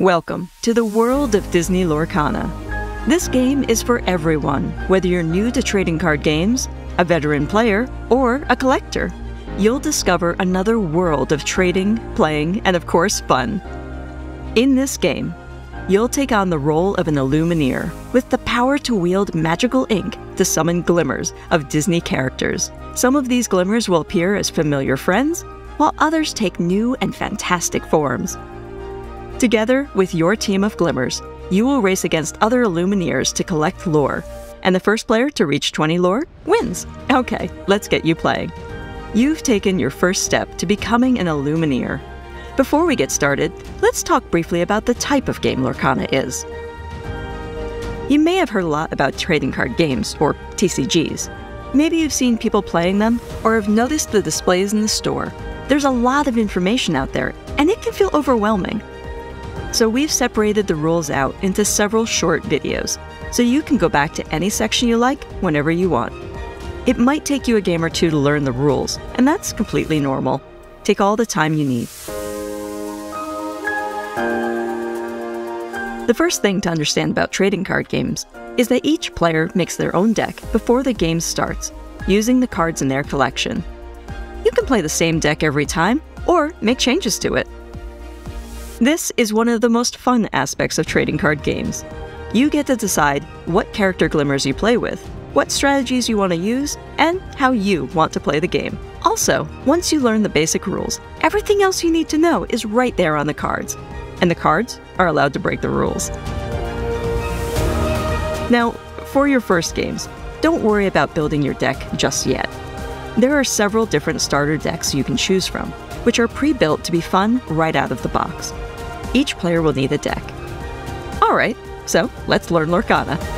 Welcome to the world of Disney Lorcana. This game is for everyone, whether you're new to trading card games, a veteran player, or a collector. You'll discover another world of trading, playing, and of course, fun. In this game, you'll take on the role of an Illumineer with the power to wield magical ink to summon glimmers of Disney characters. Some of these glimmers will appear as familiar friends, while others take new and fantastic forms. Together with your team of glimmers, you will race against other Illumineers to collect lore, and the first player to reach 20 lore wins. Okay, let's get you playing. You've taken your first step to becoming an Illumineer. Before we get started, let's talk briefly about the type of game Lorcana is. You may have heard a lot about trading card games, or TCGs. Maybe you've seen people playing them, or have noticed the displays in the store. There's a lot of information out there, and it can feel overwhelming. So we've separated the rules out into several short videos, so you can go back to any section you like whenever you want. It might take you a game or two to learn the rules, and that's completely normal. Take all the time you need. The first thing to understand about trading card games is that each player makes their own deck before the game starts, using the cards in their collection. You can play the same deck every time, or make changes to it. This is one of the most fun aspects of trading card games. You get to decide what character glimmers you play with, what strategies you want to use, and how you want to play the game. Also, once you learn the basic rules, everything else you need to know is right there on the cards, and the cards are allowed to break the rules. Now, for your first games, don't worry about building your deck just yet. There are several different starter decks you can choose from, which are pre built to be fun right out of the box. Each player will need a deck. Alright, so let's learn Lorcana.